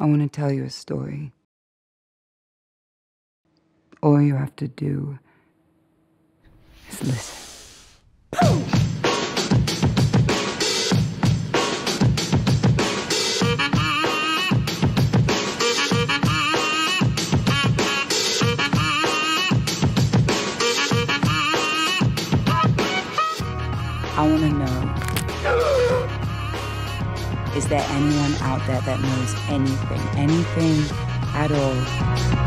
I want to tell you a story. All you have to do is listen. I want to know is there anyone out there that knows anything, anything at all